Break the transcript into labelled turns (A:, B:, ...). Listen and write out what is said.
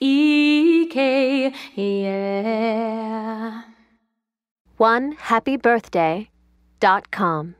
A: E K, yeah.
B: One happy birthday dot com.